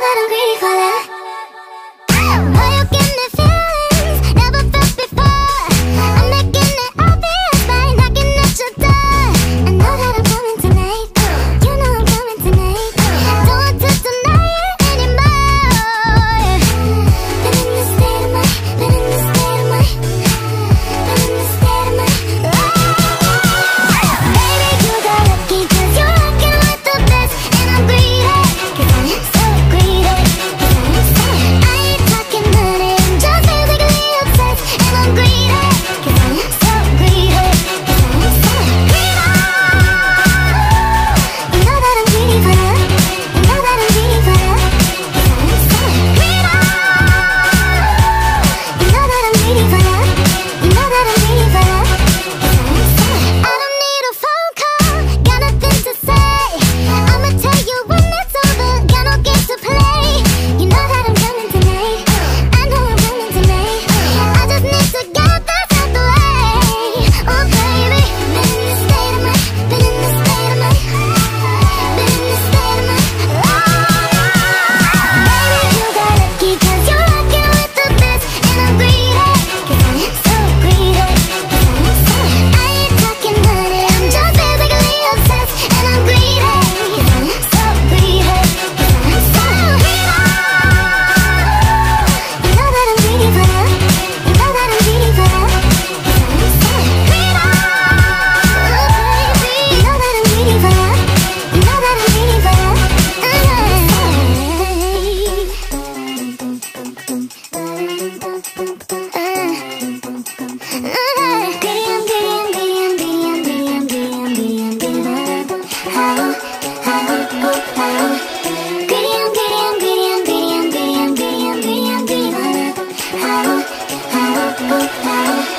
that I'm greedy Ooh, ooh.